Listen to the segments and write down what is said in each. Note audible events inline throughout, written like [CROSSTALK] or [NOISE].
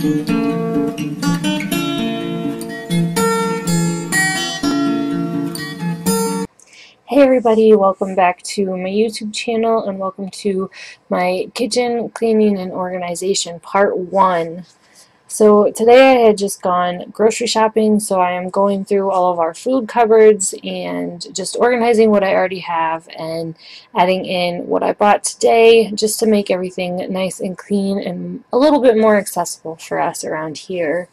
Hey everybody, welcome back to my YouTube channel and welcome to my kitchen cleaning and organization part 1. So today I had just gone grocery shopping so I am going through all of our food cupboards and just organizing what I already have and adding in what I bought today just to make everything nice and clean and a little bit more accessible for us around here.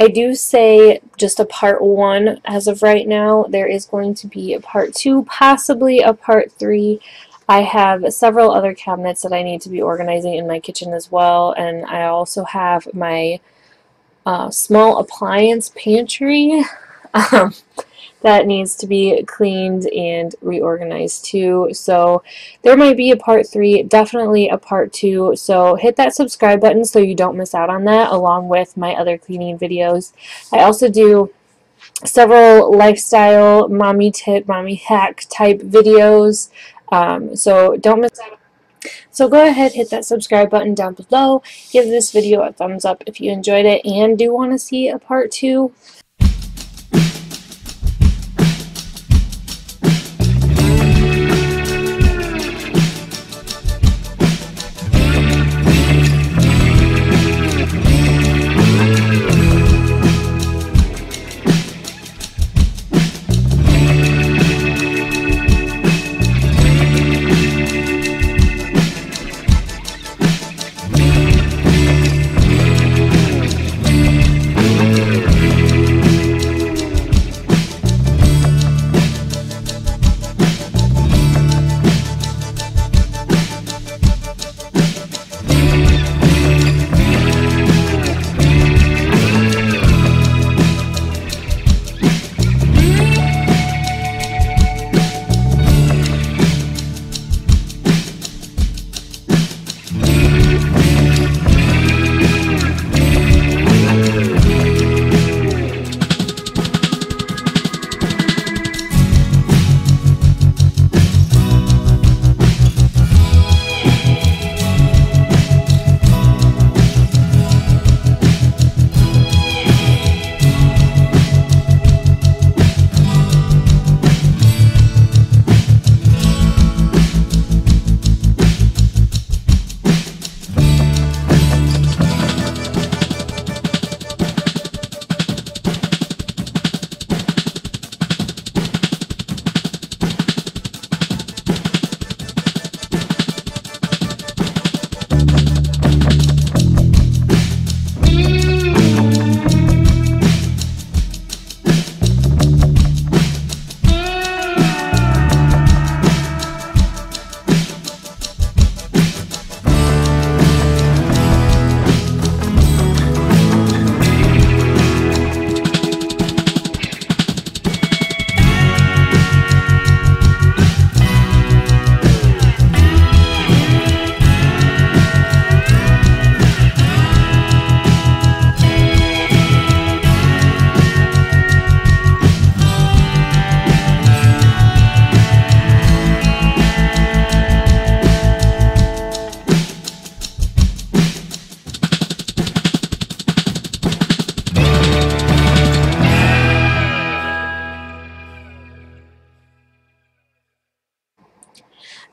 I do say just a part one as of right now. There is going to be a part two, possibly a part three. I have several other cabinets that I need to be organizing in my kitchen as well, and I also have my uh, small appliance pantry. [LAUGHS] Um, that needs to be cleaned and reorganized too. So there might be a part three, definitely a part two. So hit that subscribe button so you don't miss out on that along with my other cleaning videos. I also do several lifestyle mommy tip, mommy hack type videos. Um, so don't miss out. So go ahead, hit that subscribe button down below. Give this video a thumbs up if you enjoyed it and do want to see a part two.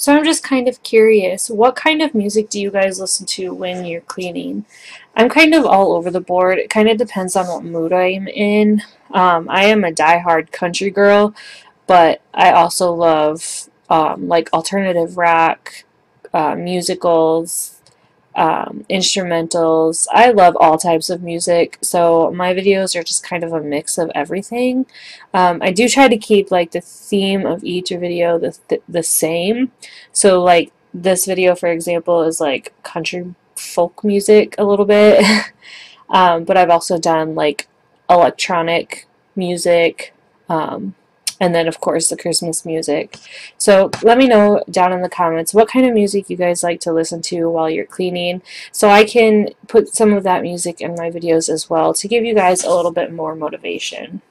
So I'm just kind of curious, what kind of music do you guys listen to when you're cleaning? I'm kind of all over the board. It kind of depends on what mood I'm in. Um, I am a die-hard country girl, but I also love um, like alternative rock, uh, musicals, um, instrumentals. I love all types of music, so my videos are just kind of a mix of everything. Um, I do try to keep like the theme of each video the, th the same. So like this video, for example, is like country folk music a little bit, [LAUGHS] um, but I've also done like electronic music, um, and then of course the Christmas music. So let me know down in the comments what kind of music you guys like to listen to while you're cleaning so I can put some of that music in my videos as well to give you guys a little bit more motivation.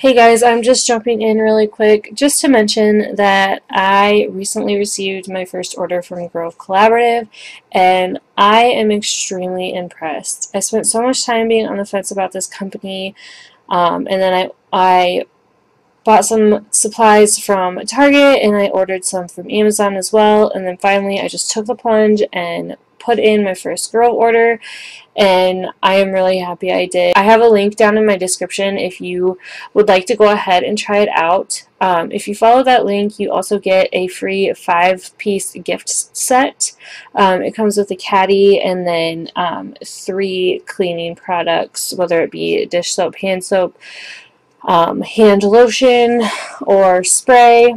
Hey guys, I'm just jumping in really quick just to mention that I recently received my first order from Grove Collaborative and I am extremely impressed. I spent so much time being on the fence about this company um, and then I, I bought some supplies from Target and I ordered some from Amazon as well and then finally I just took the plunge and put in my first Grove order and I am really happy I did. I have a link down in my description if you would like to go ahead and try it out. Um, if you follow that link, you also get a free five-piece gift set. Um, it comes with a caddy and then um, three cleaning products, whether it be dish soap, hand soap, um, hand lotion, or spray.